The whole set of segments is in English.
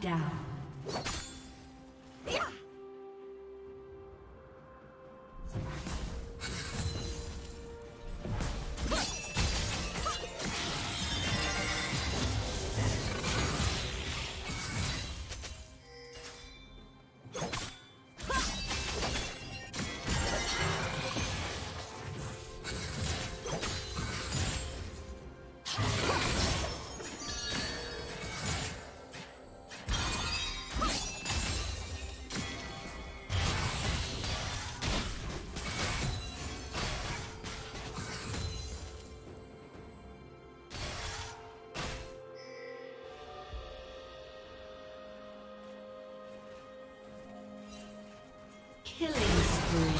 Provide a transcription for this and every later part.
Down. Killing spree.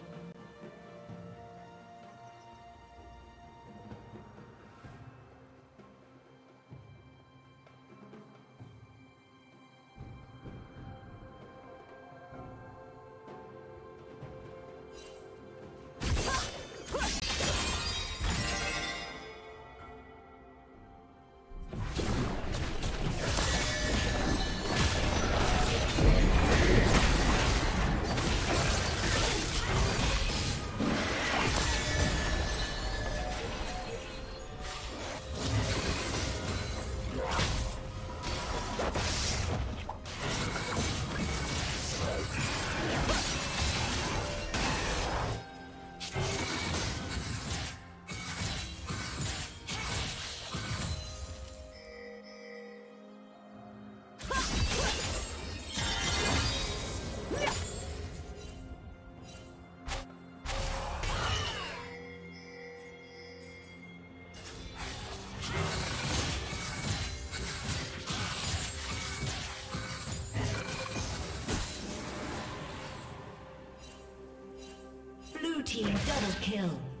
Team double kill.